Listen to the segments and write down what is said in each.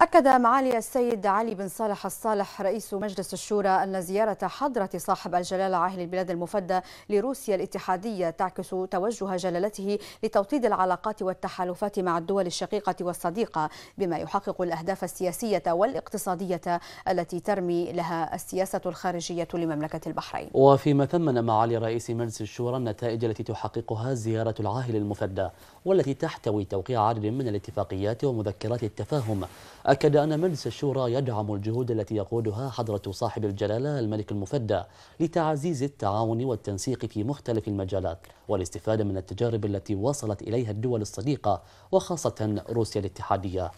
أكد معالي السيد علي بن صالح الصالح رئيس مجلس الشورى أن زيارة حضرة صاحب الجلالة عاهل البلاد المفدى لروسيا الاتحادية تعكس توجه جلالته لتوطيد العلاقات والتحالفات مع الدول الشقيقة والصديقة بما يحقق الأهداف السياسية والاقتصادية التي ترمي لها السياسة الخارجية لمملكة البحرين. وفيما ثمن معالي رئيس مجلس الشورى النتائج التي تحققها زيارة العاهل المفدى والتي تحتوي توقيع عدد من الاتفاقيات ومذكرات التفاهم أكد أن مجلس الشورى يدعم الجهود التي يقودها حضرة صاحب الجلالة الملك المفدى لتعزيز التعاون والتنسيق في مختلف المجالات والاستفادة من التجارب التي وصلت إليها الدول الصديقة وخاصة روسيا الاتحادية.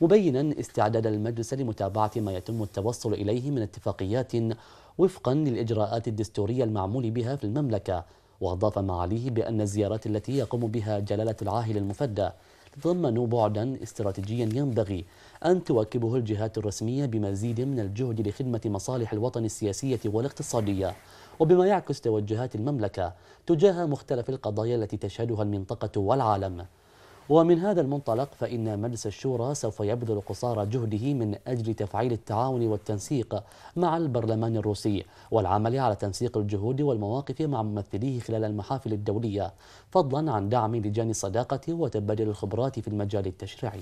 مبينا استعداد المجلس لمتابعة ما يتم التوصل إليه من اتفاقيات وفقا للإجراءات الدستورية المعمول بها في المملكة وأضاف معاليه بأن الزيارات التي يقوم بها جلالة العاهل المفدى تتضمن بعدا استراتيجيا ينبغي أن تواكبه الجهات الرسمية بمزيد من الجهد لخدمة مصالح الوطن السياسية والاقتصادية. وبما يعكس توجهات المملكة تجاه مختلف القضايا التي تشهدها المنطقة والعالم. ومن هذا المنطلق فإن مجلس الشورى سوف يبذل قصارى جهده من أجل تفعيل التعاون والتنسيق مع البرلمان الروسي والعمل على تنسيق الجهود والمواقف مع ممثليه خلال المحافل الدولية فضلا عن دعم لجان الصداقة وتبادل الخبرات في المجال التشريعي.